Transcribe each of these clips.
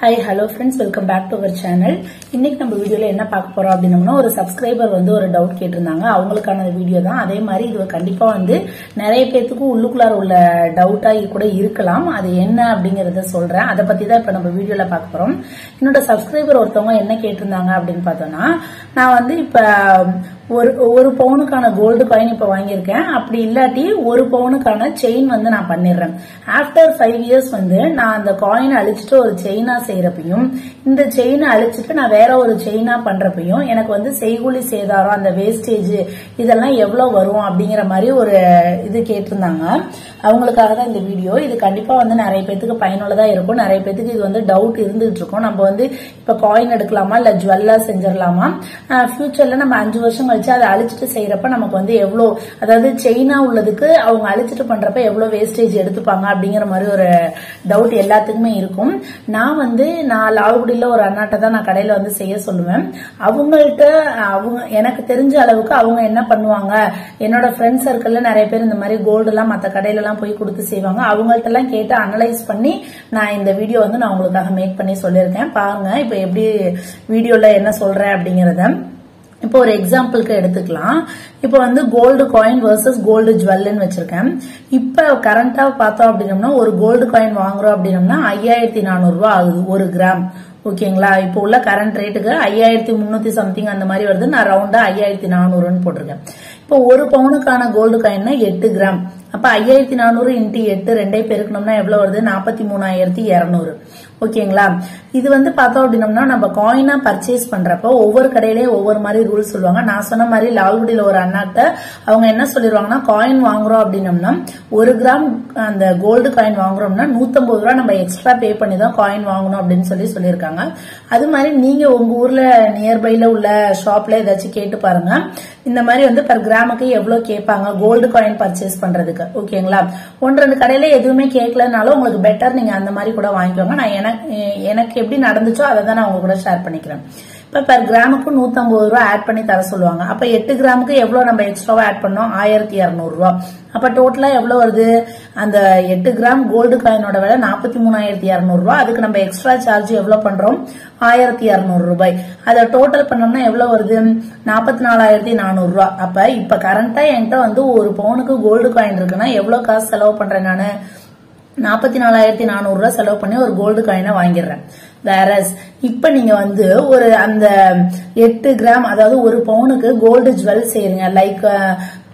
Hi hello friends welcome back to our channel இன்னைக்கு நம்ம வீடியோல என்ன பார்க்க போறோம் அப்படின்னோம்னா ஒரு சப்ஸ்கிரைபர் வந்து ஒரு டவுட் கேட்டிருந்தாங்க. அவங்களுக்கான வீடியோ தான். அதே மாதிரி இது கண்டிப்பா வந்து நிறைய பேத்துக்கு உள்ளுக்குள்ளார உள்ள டவுட்டா கூட இருக்கலாம். அது என்ன அப்படிங்கறத சொல்றேன். அதை பத்தி தான் இப்ப நம்ம வீடியோல பார்க்க போறோம். என்னோட சப்ஸ்கிரைபர் ஒருத்தவங்க என்ன கேட்டிருந்தாங்க அப்படின்னு பார்த்தோம்னா நான் வந்து இப்ப ஒரு ஒரு பவுனுக்கான கோல்டு காயின் இப்ப வாங்கியிருக்கேன். அப்படி இல்லாட்டி ஒரு பவுனுக்கான செயின் வந்து நான் பண்ணிடுறேன். ஆஃப்டர் ஃபைவ் இயர்ஸ் வந்து நான் அந்த காயினை அழிச்சிட்டு ஒரு செயினா செய்யறப்பையும் இந்த செயினை அழிச்சிட்டு நான் வேற ஒரு செயினா பண்றப்பையும் எனக்கு வந்து செய்கூலி சேதாரம் அந்த வேஸ்டேஜ் இதெல்லாம் எவ்வளவு வரும் அப்படிங்கிற மாதிரி ஒரு இது கேட்டிருந்தாங்க. அவங்களுக்காக தான் இந்த வீடியோ. இது கண்டிப்பா வந்து நிறைய பேத்துக்கு பயனுள்ளதா இருக்கும். நிறைய பேத்துக்கு இது வந்து டவுட் இருந்துட்டு இருக்கும். நம்ம வந்து இப்ப காயின் எடுக்கலாமா? இல்ல ஜுவல்லா செஞ்சிடலாமா? ஃபியூச்சர்ல நம்ம அஞ்சு வருஷம் கழிச்சு அதை அழிச்சிட்டு செய்யறப்ப நமக்கு வந்து எவ்வளவு அதாவது செயினா உள்ளதுக்கு அவங்க அழிச்சிட்டு பண்றப்ப எவ்வளவு வேஸ்டேஜ் எடுத்துப்பாங்க அப்படிங்கிற மாதிரி ஒரு டவுட் எல்லாத்துக்குமே இருக்கும். நான் வந்து நான் லால்குடியில ஒரு அண்ணாட்ட தான் நான் கடையில வந்து செய்ய சொல்லுவேன். அவங்கள்ட்ட அவங்க எனக்கு தெரிஞ்ச அளவுக்கு அவங்க என்ன பண்ணுவாங்க? என்னோட ஃப்ரெண்ட்ஸ் சர்க்கிள்ல நிறைய பேர் இந்த மாதிரி கோல்டு எல்லாம் மத்த கடையில எல்லாம் போய் கொடுத்து செய்வாங்க. அவங்கள்ட்ட எல்லாம் கேட்டு அனலைஸ் பண்ணி நான் இந்த வீடியோ வந்து நான் உங்களுக்காக மேக் பண்ணி சொல்லியிருக்கேன். பாருங்க இப்ப எப்படி வீடியோல என்ன சொல்றேன் அப்படிங்கறத. இப்போ ஒரு எக்ஸாம்பிளுக்கு எடுத்துக்கலாம். இப்போ வந்து கோல்டு காயின் வர்சஸ் கோல்டு ஜுவல்னு வச்சிருக்கேன். இப்ப கரண்டா பார்த்தோம் அப்படின்னம்னா ஒரு கோல்டு காயின் வாங்குறோம் அப்படின்னம்னா ஐயாயிரத்தி நானூறு ரூபாய் ஆகுது ஒரு கிராம் ஓகேங்களா இப்போ உள்ள கரண்ட் ரேட்டுக்கு ஐயாயிரத்தி முன்னூத்தி சம்திங் அந்த மாதிரி வருது நான் ரவுண்டா ஐயாயிரத்தி நானூறுன்னு போட்டிருக்கேன். இப்போ ஒரு பவுனுக்கான கோல்டு காயின்னா எட்டு கிராம் அப்ப ஐயாயிரத்தி நானூறு இன்ட்டு எட்டு ரெண்டே பெருக்கணும்னா எவ்வளவு வருது? நாற்பத்தி மூணாயிரத்தி இருநூறு. ஓகேங்களா? இது வந்து பார்த்தோம் அப்படின்னம்னா நம்ம காயினா பர்ச்சேஸ் பண்றப்போ ஒவ்வொரு கடையிலேயே ஒவ்வொரு மாதிரி ரூல் சொல்லுவாங்க. நான் சொன்ன மாதிரி லால்குடியில ஒரு அண்ணாட்ட அவங்க என்ன சொல்லிடுவாங்கன்னா காயின் வாங்குறோம் அப்படின்னம்னா ஒரு கிராம் அந்த கோல்டு காயின் வாங்குறோம்னா நூத்தம்பது ரூபா நம்ம எக்ஸ்ட்ரா பே பண்ணி தான் காயின் வாங்கணும் அப்படின்னு சொல்லி சொல்லியிருக்காங்க. அது மாதிரி நீங்க உங்க ஊர்ல நியர்பைல உள்ள ஷாப்ல ஏதாச்சும் கேட்டு பாருங்க. இந்த மாதிரி வந்து பர் கிராமுக்கு எவ்வளவு கேட்பாங்க கோல்டு காயின் பர்ச்சேஸ் பண்றதுக்கு. ஓகேங்களா? ஒன்று ரெண்டு கடையில எதுவுமே கேட்கலனாலும் உங்களுக்கு பெட்டர் நீங்க அந்த மாதிரி கூட வாங்கிக்கோங்க. நான் எனக்கு எனக்கு எப்படி நடந்துச்சோ அதை தான் நான் உங்க கூட ஷேர் பண்ணிக்கிறேன். இப்ப பர் கிராமுக்கு நூற்றம்பது ரூபா ஆட் பண்ணி தர சொல்லுவாங்க. அப்ப எட்டு கிராமுக்கு எவ்வளவு நம்ம எக்ஸ்ட்ராவாக ஆட் பண்ணோம்? ஆயிரத்தி இருநூறு ரூபா. அப்ப டோட்டலா எவ்வளவு வருது? அந்த எட்டு கிராம் கோல்டு காயினோட விலை நாற்பத்தி மூணாயிரத்தி இருநூறு அதுக்கு நம்ம எக்ஸ்ட்ரா சார்ஜ் எவ்வளவு பண்றோம்? ஆயிரத்தி இருநூறு ரூபாய். அதை டோட்டல் பண்ணோம்னா எவ்வளவு வருது? நாற்பத்தி நாலாயிரத்தி நானூறு அப்போ அப்ப இப்ப கரண்டா என்கிட்ட வந்து ஒரு பவுனுக்கு கோல்டு காயின் இருக்குன்னா எவ்வளவு காசு செலவு பண்றேன் நானு? நாற்பத்தி நாலாயிரத்தி நானூறுரூவா செலவு பண்ணி ஒரு கோல்டு காயினை வாங்கிடுறேன். வேற இப்ப நீங்க வந்து ஒரு அந்த எட்டு கிராம் அதாவது ஒரு பவுனுக்கு கோல்டு ஜுவல் செய்யறீங்க லைக்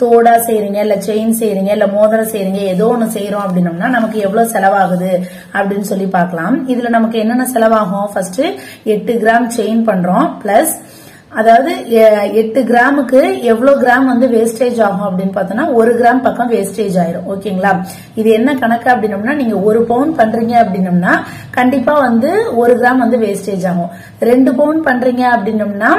தோடா செய்யறீங்க இல்ல செயின் செய்யறீங்க இல்ல மோதிரம் செய்யறீங்க ஏதோ ஒன்று செய்யறோம் அப்படின்னம்னா நமக்கு எவ்வளவு செலவாகுது அப்படின்னு சொல்லி பார்க்கலாம். இதுல நமக்கு என்னென்ன செலவாகும்? ஃபர்ஸ்ட் எட்டு கிராம் செயின் பண்றோம். பிளஸ் அதாவது எட்டு கிராமுக்கு எவ்வளவு கிராம் வந்து வேஸ்டேஜ் ஆகும் அப்படின்னு பார்த்தோம்னா ஒரு கிராம் பக்கம் வேஸ்டேஜ் ஆயிரும். ஓகேங்களா? இது என்ன கணக்கு அப்படின்னம்னா நீங்க ஒரு பவுன் பண்றீங்க அப்படின்னம்னா கண்டிப்பா வந்து ஒரு கிராம் வந்து வேஸ்டேஜ் ஆகும். ரெண்டு பவுன் பண்றீங்க அப்படின்னம்னா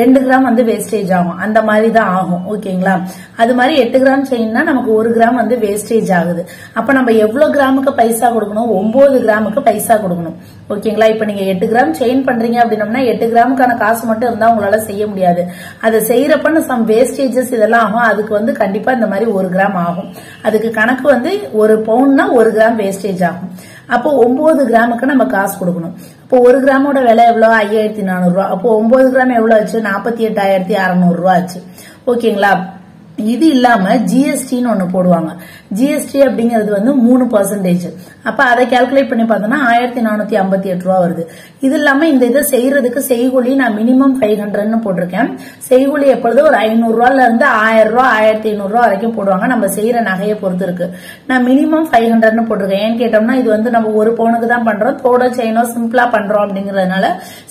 ரெண்டு கிராம் வந்து வேஸ்டேஜ் ஆகும். அந்த மாதிரி தான் ஆகும். ஓகேங்களா? அது மாதிரி எட்டு கிராம் செய்யணும்னா நமக்கு ஒரு கிராம் வந்து வேஸ்டேஜ் ஆகுது. அப்ப நம்ம எவ்வளவு கிராமுக்கு பைசா கொடுக்கணும்? ஒன்பது கிராமுக்கு பைசா கொடுக்கணும். ஓகேங்களா? இப்ப நீங்க எட்டு கிராம் செயின் பண்றீங்க அப்படின்னம்னா எட்டு கிராமுக்கான காசு மட்டும் இருந்தா உங்களால செய்ய முடியாது. அதை செய்யறப்பன்னு சம் வேஸ்டேஜஸ் இதெல்லாம் ஆகும். அதுக்கு வந்து கண்டிப்பா இந்த மாதிரி ஒரு கிராம் ஆகும். அதுக்கு கணக்கு வந்து ஒரு பவுன்னா ஒரு கிராம் வேஸ்டேஜ் ஆகும். அப்போ ஒன்பது கிராமுக்கு நம்ம காசு கொடுக்கணும். இப்போ ஒரு கிராமோட விலை எவ்வளவு ஐயாயிரத்தி நானூறு ரூபா. அப்போ ஒன்பது கிராம் எவ்வளோ ஆச்சு? நாற்பத்தி எட்டாயிரத்தி அறுநூறு ரூபா ஆச்சு. ஓகேங்களா? இது இல்லாம ஜிஎஸ்டின்னு ஒன்று போடுவாங்க. ஜிஎஸ்டி அப்படிங்கிறது வந்து மூணு பர்சன்டேஜ் அப்ப அதை கால்குலேட் பண்ணி பார்த்தோம்னா ஆயிரத்தி நானூத்தி ஐம்பத்தி எட்டு ரூபா வருது. இது இல்லாம இந்த இதை செய்யறதுக்கு செய்கூலி நான் மினிமம் ஃபைவ் ஹண்ட்ரட்னு போட்டிருக்கேன். செய்கூலி எப்பொழுது ஒரு ஐநூறு ரூபால இருந்து ஆயிரம் ரூபா ஆயிரத்தி ஐநூறு ரூபா வரைக்கும் போடுவாங்க. நம்ம செய்யற நகையை பொறுத்து இருக்கு. நான் மினிமம் ஃபைவ் ஹண்ட்ரட்னு போட்டிருக்கேன். ஏன்னு கேட்டோம்னா இது வந்து நம்ம ஒரு பவுனுக்கு தான் பண்றோம். தோட செயினோ சிம்பிளா பண்றோம் அப்படிங்கறதுனால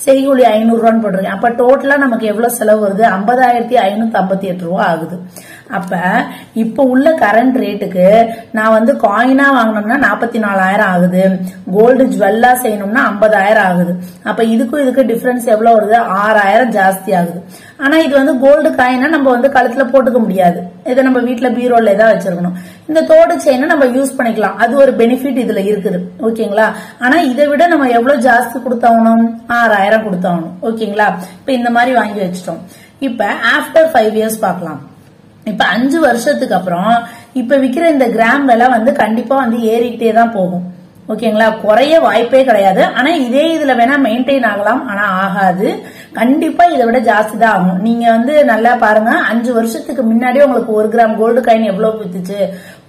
செய்கூலி ஐநூறு ரூபான்னு போட்டிருக்கேன். அப்ப டோட்டலா நமக்கு எவ்வளவு செலவு வருது? ஐம்பதாயிரத்தி ஐநூத்தி ஐம்பத்தி எட்டு ரூபா ஆகுது. அப்ப இப்ப உள்ள கரண்ட் ரேட்டுக்கு நான் வந்து காயினா வாங்கினோம்னா நாற்பத்தி நாலாயிரம் ஆகுது கோல்டு ஜுவல்லா செய்யணும்னா ஐம்பதாயிரம் ஆகுது. அப்ப இதுக்கும் இதுக்கு டிஃபரன்ஸ் எவ்வளவு வருது? ஆறாயிரம் ஜாஸ்தி ஆகுது. ஆனா இது வந்து கோல்டு காயினா நம்ம வந்து கழுத்துல போட்டுக்க முடியாது. இதை நம்ம வீட்டுல பீரோல தான் வச்சிருக்கணும். இந்த தோடு செயினை நம்ம யூஸ் பண்ணிக்கலாம். அது ஒரு பெனிஃபிட் இதுல இருக்குது. ஓகேங்களா? ஆனா இதை விட நம்ம எவ்வளவு ஜாஸ்தி கொடுத்தாகணும்? ஆறாயிரம் கொடுத்தாகணும். ஓகேங்களா? இப்ப இந்த மாதிரி வாங்கி வச்சிட்டோம். இப்ப ஆஃப்டர் ஃபைவ் இயர்ஸ் பார்க்கலாம். இப்ப அஞ்சு வருஷத்துக்கு அப்புறம் இப்ப விக்கிற இந்த கிராம் விலை வந்து கண்டிப்பா வந்து ஏறிக்கிட்டே தான் போகும். ஓகேங்களா? குறைய வாய்ப்பே கிடையாது. ஆனா இதே இதுல வேணா மெயின்டைன் ஆகலாம். ஆனா ஆகாது. கண்டிப்பா இதை விட ஜாஸ்தி தான் ஆகும். நீங்க வந்து நல்லா பாருங்க. அஞ்சு வருஷத்துக்கு முன்னாடியே உங்களுக்கு ஒரு கிராம் கோல்டு காயின் எவ்வளவு வித்துச்சு?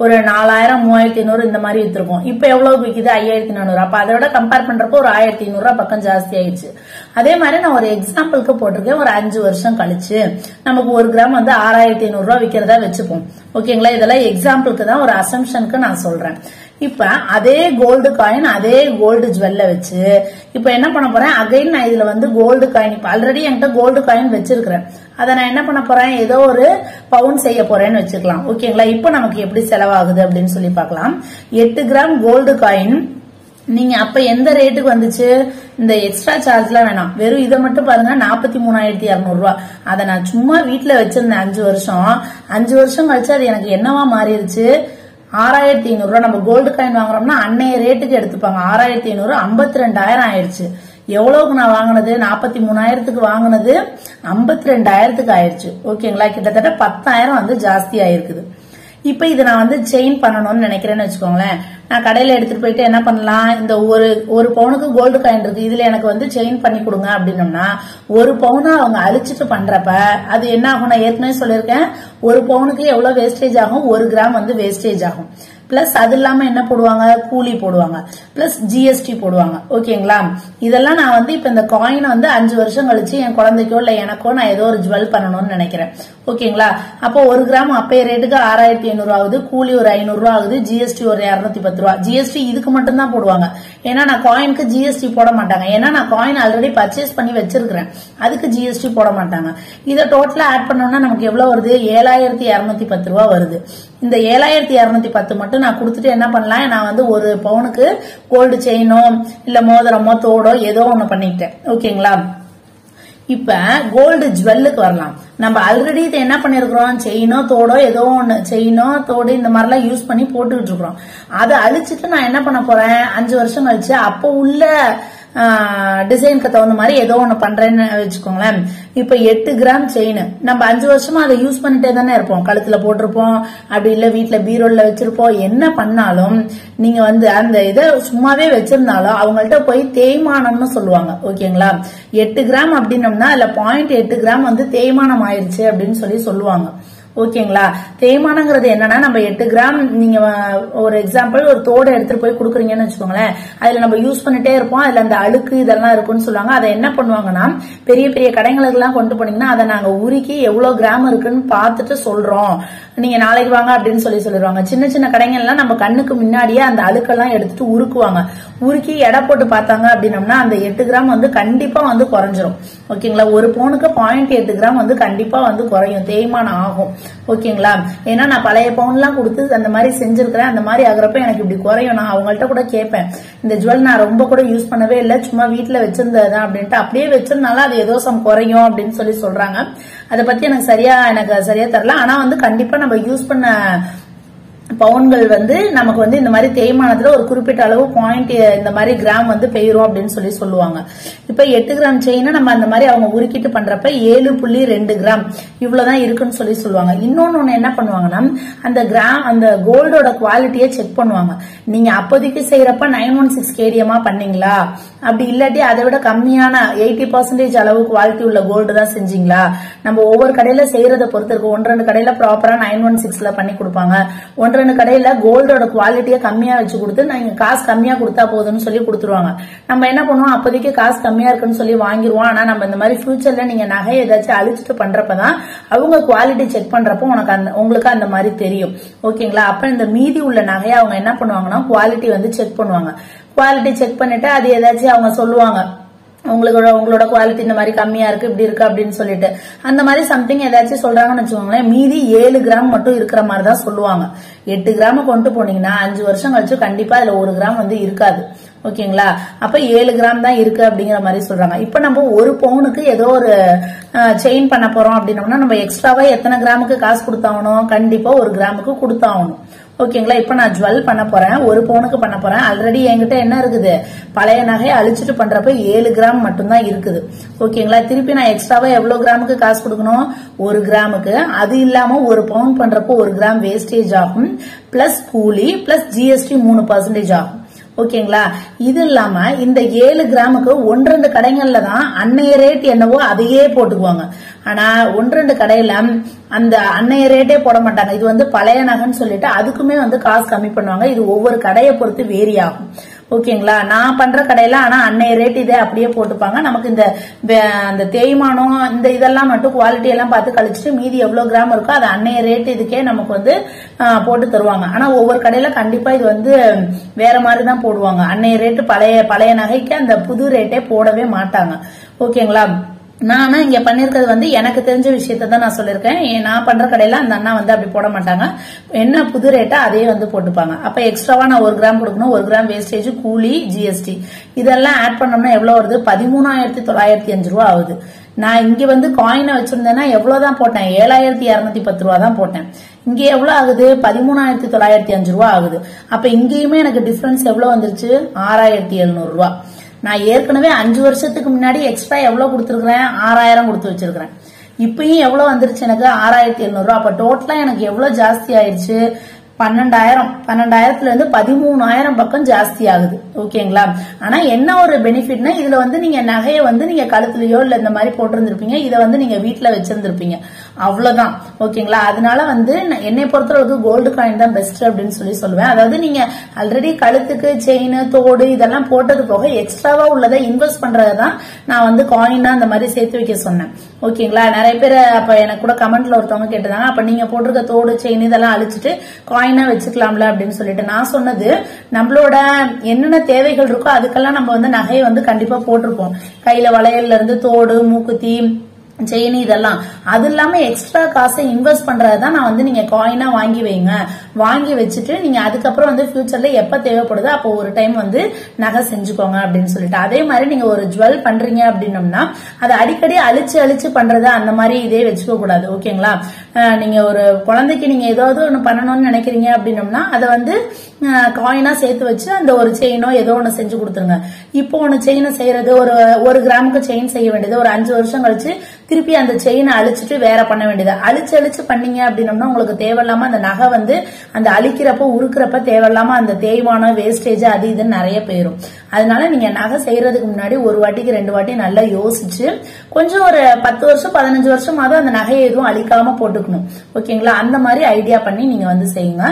ஒரு நாலாயிரம் மூவாயிரத்தி ஐநூறு இந்த மாதிரி வித்துருக்கும் இப்ப எவ்வளவு விக்குது ஐயாயிரத்தி நானூறு. அப்ப அதை விட கம்பேர் பண்றப்போ ஒரு ஆயிரத்தி ஐநூறு பக்கம் ஜாஸ்தி ஆயிடுச்சு. அதே மாதிரி நான் ஒரு எக்ஸாம்பிளுக்கு போட்டிருக்கேன். ஒரு அஞ்சு வருஷம் கழிச்சு நமக்கு ஒரு கிராம் வந்து ஆறாயிரத்தி ஐநூறு ரூபாய் வச்சுப்போம். ஓகேங்களா? இதெல்லாம் எக்ஸாம்பிளுக்கு தான் ஒரு அசம்ஷனுக்கு நான் சொல்றேன். இப்ப அதே கோல்டு காயின் அதே கோல்டு ஜுவல்ல வச்சு இப்ப என்ன பண்ண போறேன்? அகைன் நான் இதுல வந்து கோல்டு காயின் இப்ப ஆல்ரெடி என்கிட்ட கோல்டு காயின் வச்சிருக்கிறேன். அதை நான் என்ன பண்ண போறேன்? ஏதோ ஒரு பவுன் செய்ய போறேன்னு வச்சுக்கலாம். ஓகேங்களா இப்போ நமக்கு எப்படி செலவாகுது அப்படின்னு சொல்லி பார்க்கலாம். எட்டு கிராம் கோல்டு காயின் நீங்க அப்ப எந்த ரேட்டுக்கு வந்துச்சு? இந்த எக்ஸ்ட்ரா சார்ஜ்லாம் வேணாம். வெறும் இதை மட்டும் பாருங்க. நாற்பத்தி மூணாயிரத்தி இரநூறு ரூபா. அதை நான் சும்மா வீட்டுல வச்சிருந்தேன் அஞ்சு வருஷம். அஞ்சு வருஷம் கழிச்சு அது எனக்கு என்னவா மாறிடுச்சு? ஆறாயிரத்தி ஐநூறுரூவா நம்ம கோல்டு காயின் வாங்குறோம்னா அன்னைய ரேட்டுக்கு எடுத்துப்பாங்க. ஆறாயிரத்தி ஐநூறு ஐம்பத்தி ரெண்டாயிரம் ஆயிடுச்சு. எவ்வளவுக்கு நான் வாங்கினது? நாற்பத்தி மூணாயிரத்துக்கு வாங்கினது ஐம்பத்தி ரெண்டாயிரத்துக்கு ஆயிடுச்சு. ஓகேங்களா? கிட்டத்தட்ட பத்தாயிரம் வந்து ஜாஸ்தி ஆயிருக்குது. இப்ப இதை நான் வந்து செயின் பண்ணணும்னு நினைக்கிறேன்னு வச்சுக்கோங்களேன். நான் கடையில எடுத்துட்டு போயிட்டு என்ன பண்ணலாம்? இந்த ஒரு ஒரு பவுனுக்கு கோல்டு காயின் இருக்கு. இதுல எனக்கு வந்து செயின் பண்ணி கொடுங்க அப்படின்னோம்னா ஒரு பவுனை அவங்க அழிச்சிட்டு பண்றப்ப அது என்ன ஆகும் நான் ஏற்கனவே சொல்லியிருக்கேன் ஒரு பவுனுக்கு எவ்வளவு வேஸ்டேஜ் ஆகும்? ஒரு கிராம் வந்து வேஸ்டேஜ் ஆகும். பிளஸ் அது இல்லாம என்ன போடுவாங்க? கூலி போடுவாங்க. பிளஸ் ஜிஎஸ்டி போடுவாங்க. ஓகேங்களா இதெல்லாம் நான் வந்து இப்ப இந்த காயினை வந்து அஞ்சு வருஷம் கழிச்சு என் குழந்தைக்கோ இல்ல எனக்கோ நான் ஏதோ ஒரு ஜுவல் பண்ணணும்னு நினைக்கிறேன். ஓகேங்களா அப்போ ஒரு கிராம் அப்பைய ரேட்டுக்கு ஆறாயிரத்தி ஐநூறு ஆகுது கூலி ஒரு ஐநூறு ரூபா ஆகுது ஜிஎஸ்டி ஒரு இருநூத்தி பத்து ரூபா. ஜிஎஸ்டி இதுக்கு மட்டும் தான் போடுவாங்க. ஏன்னா நான் காயினுக்கு ஜிஎஸ்டி போட மாட்டாங்க. ஏன்னா நான் காயின் ஆல்ரெடி பர்ச்சேஸ் பண்ணி வச்சிருக்கிறேன். அதுக்கு ஜிஎஸ்டி போட மாட்டாங்க. இதை டோட்டலா ஆட் பண்ணோம்னா நமக்கு எவ்வளவு வருது? ஏழாயிரத்தி இருநூத்தி பத்து ரூபா வருது. இந்த ஏழாயிரத்தி இருநூத்தி பத்து மட்டும் நான் கொடுத்துட்டு என்ன பண்ணலாம்? நான் வந்து ஒரு பவுனுக்கு கோல்டு செயினோ இல்ல மோதிரமோ தோடோ ஏதோ ஒண்ணு பண்ணிக்கிட்டேன் ஓகேங்களா? இப்ப கோல்டு ஜுவல்லுக்கு வரலாம். நம்ம ஆல்ரெடி இதை என்ன பண்ணிருக்கிறோம்? செயினோ தோடோ ஏதோ ஒண்ணு செயினோ தோடு இந்த மாதிரிலாம் யூஸ் பண்ணி போட்டுக்கிட்டு இருக்கிறோம். அதை அழிச்சிட்டு நான் என்ன பண்ண போறேன்? அஞ்சு வருஷம் கழிச்சு அப்போ உள்ள டிசைனுக்கு தகுந்த மாதிரி ஏதோ ஒன்று பண்றேன்னு வச்சுக்கோங்களேன். இப்ப எட்டு கிராம் செயின் நம்ம அஞ்சு வருஷமா அதை யூஸ் பண்ணிட்டே தானே இருப்போம். கழுத்துல போட்டிருப்போம் அப்படி இல்ல வீட்டுல பீரோல வச்சிருப்போம். என்ன பண்ணாலும் நீங்க வந்து அந்த இதை சும்மாவே வச்சிருந்தாலும் அவங்கள்ட்ட போய் தேய்மானம்னு சொல்லுவாங்க. ஓகேங்களா? எட்டு கிராம் அப்படின்னம்னா அதுல பாயிண்ட் எட்டு கிராம் வந்து தேய்மானம் ஆயிருச்சு அப்படின்னு சொல்லி சொல்லுவாங்க. ஓகேங்களா? தேய்மானங்கிறது என்னன்னா நம்ம எட்டு கிராம் நீங்க ஒரு எக்ஸாம்பிள் ஒரு தோடை எடுத்துட்டு போய் கொடுக்குறீங்கன்னு வச்சுக்கோங்களேன். அதுல நம்ம யூஸ் பண்ணிட்டே இருப்போம். அதுல அந்த அழுக்கு இதெல்லாம் இருக்கும்னு சொல்லுவாங்க. அதை என்ன பண்ணுவாங்கன்னா பெரிய பெரிய கடைகளுக்கு எல்லாம் கொண்டு போனீங்கன்னா அதை நாங்க உருக்கி எவ்வளவு கிராம் இருக்குன்னு பார்த்துட்டு சொல்றோம். நீங்க நாளைக்கு வாங்க அப்படின்னு சொல்லி சொல்லிடுவாங்க. சின்ன சின்ன கடைங்கள்லாம் நம்ம கண்ணுக்கு முன்னாடியே அந்த அழுக்கெல்லாம் எடுத்துட்டு உருக்குவாங்க. உருக்கி எடை போட்டு பார்த்தாங்க அப்படின்னம்னா அந்த எட்டு கிராம் வந்து கண்டிப்பா வந்து குறைஞ்சிரும். ஓகேங்களா? ஒரு பவுனுக்கு பாயிண்ட் எட்டு கிராம் வந்து கண்டிப்பா வந்து குறையும். தேய்மானம் ஆகும். ஓகேங்களா? ஏன்னா நான் பழைய பவுன்லாம் கொடுத்து அந்த மாதிரி செஞ்சிருக்கிறேன். அந்த மாதிரி ஆகுறப்ப எனக்கு இப்படி குறையும். நான் அவங்கள்ட்ட கூட கேட்பேன். இந்த ஜுவல் நான் ரொம்ப கூட யூஸ் பண்ணவே இல்லை. சும்மா வீட்டுல வச்சிருந்ததுதான் அப்படின்ட்டு. அப்படியே வச்சிருந்தாலும் அது ஏதோ சம் குறையும் அப்படின்னு சொல்லி சொல்றாங்க. அதை பத்தி எனக்கு சரியா எனக்கு சரியா தெரியல. ஆனா வந்து கண்டிப்பா நம்ம யூஸ் பண்ண பவுன்கள் வந்து நமக்கு வந்து இந்த மாதிரி தேய்மானத்துல ஒரு குறிப்பிட்ட அளவு பாயிண்ட் இந்த மாதிரி கிராம் வந்து பெயரும் அப்படின்னு சொல்லி சொல்லுவாங்க. இப்ப எட்டு கிராம் செயினை நம்ம அந்த மாதிரி அவங்க உருக்கிட்டு பண்றப்ப ஏழு புள்ளி ரெண்டு கிராம் இவ்வளவுதான் இருக்குன்னு சொல்லி சொல்லுவாங்க. இன்னொன்னு என்ன பண்ணுவாங்கன்னா அந்த கிராம் அந்த கோல்டோட குவாலிட்டியை செக் பண்ணுவாங்க. நீங்க அப்போதைக்கு செய்யறப்ப நைன் ஒன் சிக்ஸ் கேடியமா பண்ணீங்களா? அப்படி இல்லாட்டி அதை விட கம்மியான எயிட்டி பர்சன்டேஜ் அளவு குவாலிட்டி உள்ள கோல்டு தான் செஞ்சீங்களா? நம்ம ஒவ்வொரு கடையில செய்யறத பொறுத்து இருக்கு. ஒன்று ரெண்டு கடையில ப்ராப்பரா நைன் ஒன் சிக்ஸ்ல பண்ணி கொடுப்பாங்க. ஒன்று ரெண்டு கடையில கோல்டோட குவாலிட்டியை கம்மியா வச்சு கொடுத்து நீங்க காசு கம்மியா கொடுத்தா போதும்னு சொல்லி கொடுத்துருவாங்க. நம்ம என்ன பண்ணுவோம்? அப்போதைக்கு காசு கம்மியா இருக்குன்னு சொல்லி வாங்கிடுவோம் ஆனா நம்ம இந்த மாதிரி ஃபியூச்சர்ல நீங்க நகை ஏதாச்சும் அழிச்சிட்டு பண்றப்பதான் அவங்க குவாலிட்டி செக் பண்றப்போ உனக்கு அந்த உங்களுக்கு அந்த மாதிரி தெரியும். ஓகேங்களா? அப்ப இந்த மீதி உள்ள நகையை அவங்க என்ன பண்ணுவாங்கன்னா குவாலிட்டி வந்து செக் பண்ணுவாங்க. குவாலிட்டி செக் பண்ணிட்டு அது ஏதாச்சும் அவங்க சொல்லுவாங்க. உங்களுக்கு உங்களோட குவாலிட்டி இந்த மாதிரி கம்மியா இருக்கு இப்படி இருக்கு அப்படின்னு சொல்லிட்டு. அந்த மாதிரி சம்திங் ஏதாச்சும் சொல்றாங்கன்னு வச்சுக்கோங்களேன் மீதி ஏழு கிராம் மட்டும் இருக்கிற மாதிரி தான் சொல்லுவாங்க. எட்டு கிராம் கொண்டு போனீங்கன்னா அஞ்சு வருஷம் கழிச்சு கண்டிப்பா அதுல ஒரு கிராம் வந்து இருக்காது. ஓகேங்களா? அப்ப ஏழு கிராம் தான் இருக்கு அப்படிங்கிற மாதிரி சொல்றாங்க. இப்ப நம்ம ஒரு பவுனுக்கு ஏதோ ஒரு செயின் பண்ண போறோம் அப்படின்னோம்னா நம்ம எக்ஸ்ட்ராவா எத்தனை கிராமுக்கு காசு கொடுத்தாகணும்? கண்டிப்பா ஒரு கிராமுக்கு கொடுத்தாகணும். ஓகேங்களா இப்ப நான் ஜுவல் பண்ண போறேன் ஒரு பவுனுக்கு பண்ண போறேன். ஆல்ரெடி என்கிட்ட என்ன இருக்குது? பழைய நகையை அழிச்சிட்டு பண்றப்ப ஏழு கிராம் மட்டும்தான் இருக்குது. ஓகேங்களா திருப்பி நான் எக்ஸ்ட்ராவா எவ்வளவு கிராமுக்கு காசு கொடுக்கணும்? ஒரு கிராமுக்கு அது இல்லாம ஒரு பவுன் பண்றப்போ ஒரு கிராம் வேஸ்டேஜ் ஆகும். பிளஸ் கூலி பிளஸ் ஜிஎஸ்டி மூணு பர்சன்டேஜ் ஆகும். ஓகேங்களா? இது இல்லாம இந்த ஏழு கிராமுக்கு ஒன்று ரெண்டு கடைகள்ல தான் அன்னைய ரேட் என்னவோ அதையே போட்டுக்குவாங்க. ஆனா ஒன்று ரெண்டு கடையில அந்த அன்னைய ரேட்டே போட மாட்டாங்க. இது வந்து பழைய நகைன்னு சொல்லிட்டு அதுக்குமே வந்து காசு கம்மி பண்ணுவாங்க. இது ஒவ்வொரு கடையை பொறுத்து வேரி ஆகும். ஓகேங்களா? நான் பண்ற கடையில ஆனா அன்னைய ரேட் இதே அப்படியே போட்டுப்பாங்க. நமக்கு இந்த வே- அந்த தேய்மானம் இந்த இதெல்லாம் மட்டும் குவாலிட்டி எல்லாம் பார்த்து கழிச்சிட்டு மீதி எவ்வளவு கிராம் இருக்கோ அது அன்னைய ரேட் இதுக்கே நமக்கு வந்து போட்டு தருவாங்க. ஆனா ஒவ்வொரு கடையில கண்டிப்பா இது வந்து வேற மாதிரி தான் போடுவாங்க. அன்னைய ரேட்டு பழைய பழைய நகைக்கு அந்த புது ரேட்டே போடவே மாட்டாங்க. ஓகேங்களா? நான் ஆனா இங்க பண்ணிருக்கிறது வந்து எனக்கு தெரிஞ்ச விஷயத்த தான் நான் சொல்லியிருக்கேன். ஏன் நான் பண்ற கடையில அந்த அண்ணா வந்து அப்படி போட மாட்டாங்க. என்ன புது ரேட்டா அதே வந்து போட்டுப்பாங்க. அப்ப எக்ஸ்ட்ராவா நான் ஒரு கிராம் கொடுக்கணும். ஒரு கிராம் வேஸ்டேஜ் கூலி ஜிஎஸ்டி இதெல்லாம் ஆட் பண்ணோம்னா எவ்வளவு வருது? பதிமூணாயிரத்தி தொள்ளாயிரத்தி அஞ்சு ரூபா ஆகுது. நான் இங்க வந்து காயினை வச்சிருந்தேன்னா எவ்வளவுதான் போட்டேன்? ஏழாயிரத்தி இருநூத்தி பத்து ரூபா தான் போட்டேன். இங்க எவ்வளவு ஆகுது? பதிமூணாயிரத்தி தொள்ளாயிரத்தி அஞ்சு ரூபா ஆகுது. அப்ப இங்கேயுமே எனக்கு டிஃபரன்ஸ் எவ்வளவு வந்துருச்சு? ஆறாயிரத்தி எழுநூறு ரூபா. நான் ஏற்கனவே அஞ்சு வருஷத்துக்கு முன்னாடி எக்ஸ்ட்ரா எவ்வளவு கொடுத்துருக்கேன் ஆறாயிரம் கொடுத்து வச்சிருக்கிறேன். இப்பயும் எவ்வளவு வந்துருச்சு எனக்கு? ஆறாயிரத்தி எழுநூறுவா அப்ப டோட்டலா எனக்கு எவ்வளவு ஜாஸ்தி ஆயிடுச்சு பன்னெண்டாயிரம். பன்னெண்டாயிரத்துல இருந்து பதிமூணாயிரம் பக்கம் ஜாஸ்தி ஆகுது. ஓகேங்களா? ஆனா என்ன ஒரு பெனிஃபிட்னா இதுல வந்து நீங்க நகையை வந்து நீங்க கழுத்துலயோ இல்ல இந்த மாதிரி போட்டிருந்திருப்பீங்க. இதை வந்து நீங்க வீட்டுல வச்சிருந்திருப்பீங்க. அவ்வளவுதான். ஓகேங்களா அதனால வந்து நான் என்னை பொறுத்தளவுக்கு கோல்டு காயின் தான் பெஸ்ட் அப்படின்னு சொல்லி சொல்லுவேன். அதாவது நீங்க ஆல்ரெடி கழுத்துக்கு செயின் தோடு இதெல்லாம் போட்டது போக எக்ஸ்ட்ராவா உள்ளதை இன்வெஸ்ட் பண்றதுதான் நான் வந்து காயினா அந்த மாதிரி சேர்த்து வைக்க சொன்னேன். ஓகேங்களா நிறைய பேர் அப்ப எனக்கு கூட கமெண்ட்ல ஒருத்தவங்க கேட்டிருந்தாங்க அப்ப நீங்க போட்டிருக்க தோடு செயின் இதெல்லாம் அழிச்சிட்டு காயினா வச்சுக்கலாம்ல அப்படின்னு சொல்லிட்டு. நான் சொன்னது நம்மளோட என்னென்ன தேவைகள் இருக்கோ அதுக்கெல்லாம் நம்ம வந்து நகையை வந்து கண்டிப்பா போட்டிருப்போம். கையில வளையல்ல இருந்து தோடு மூக்குத்தி செயின் இதெல்லாம். அது இல்லாம எக்ஸ்ட்ரா காசை இன்வெஸ்ட் பண்றதுதான் நான் வந்து நீங்க காயினா வாங்கி வைங்க. வாங்கி வச்சுட்டு நீங்க அதுக்கப்புறம் வந்து ஃபியூச்சர்ல எப்ப தேவைப்படுதோ அப்போ ஒரு டைம் வந்து நகை செஞ்சுக்கோங்க அப்படின்னு சொல்லிட்டு. அதே மாதிரி நீங்க ஒரு ஜுவல் பண்றீங்க அப்படின்னம்னா அதை அடிக்கடி அழிச்சு அழிச்சு பண்றது அந்த மாதிரி இதே வச்சுக்க கூடாது. ஓகேங்களா நீங்க ஒரு குழந்தைக்கு நீங்க ஏதாவது ஒன்று பண்ணணும்னு நினைக்கிறீங்க அப்படின்னம்னா அதை வந்து காயினா சேர்த்து வச்சு அந்த ஒரு செயினோ ஏதோ ஒன்று செஞ்சு கொடுத்துருங்க. இப்போ ஒன்று செயினை செய்யறது ஒரு ஒரு கிராமுக்கு செயின் செய்ய வேண்டியது. ஒரு அஞ்சு வருஷம் கழிச்சு திருப்பி அந்த செயினை அழிச்சிட்டு வேற பண்ண வேண்டியது. அழிச்சு அழிச்சு பண்ணீங்க அப்படின்னம்னா உங்களுக்கு தேவையில்லாம அந்த நகை வந்து அந்த அழிக்கிறப்ப உருக்குறப்ப தேவையில்லாம அந்த தேய்மானம் வேஸ்டேஜ் அது இதுன்னு நிறைய போயிரும். அதனால நீங்க நகை செய்யறதுக்கு முன்னாடி ஒரு வாட்டிக்கு ரெண்டு வாட்டி நல்லா யோசிச்சு கொஞ்சம் ஒரு பத்து வருஷம் பதினஞ்சு வருஷமாவது அந்த நகையை எதுவும் அழிக்காம போட்டுக்கணும். ஓகேங்களா? அந்த மாதிரி ஐடியா பண்ணி நீங்க வந்து செய்யுங்க.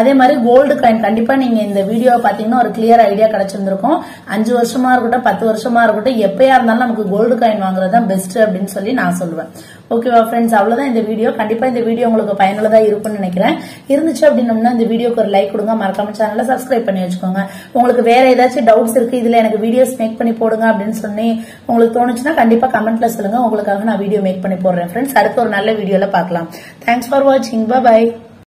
அதே மாதிரி கோல்டு காயின் கண்டிப்பா நீங்க இந்த வீடியோ பாத்தீங்கன்னா ஒரு கிளியர் ஐடியா கிடைச்சிருந்திருக்கும். அஞ்சு வருஷமா இருக்கட்டும் பத்து வருஷமா இருக்கட்டும் எப்பயா இருந்தாலும் நமக்கு கோல்டு காயின் வாங்குறது தான் பெஸ்ட் அப்படின்னு சொல்லி நான் சொல்லுவேன். ஓகேவா ஃப்ரெண்ட்ஸ் அவ்வளவுதான் இந்த வீடியோ கண்டிப்பா இந்த வீடியோ உங்களுக்கு பயனுள்ளதா இருக்கும்னு நினைக்கிறேன். இருந்துச்சு அப்படின்னம்னா இந்த வீடியோக்கு ஒரு லைக் கொடுங்க. மறக்காம சேனலை சப்ஸ்கிரைப் பண்ணி வச்சுக்கோங்க. உங்களுக்கு வேற ஏதாச்சும் டவுட்ஸ் இருக்கு இதுல எனக்கு வீடியோஸ் மேக் பண்ணி போடுங்க அப்படின்னு சொல்லி உங்களுக்கு தோணுச்சுன்னா கண்டிப்பா கமெண்ட்ல சொல்லுங்க. உங்களுக்காக நான் வீடியோ மேக் பண்ணி போடுறேன். ஃப்ரெண்ட்ஸ் அடுத்த ஒரு நல்ல வீடியோல பார்க்கலாம். தேங்க்ஸ் ஃபார் வாட்சிங் பை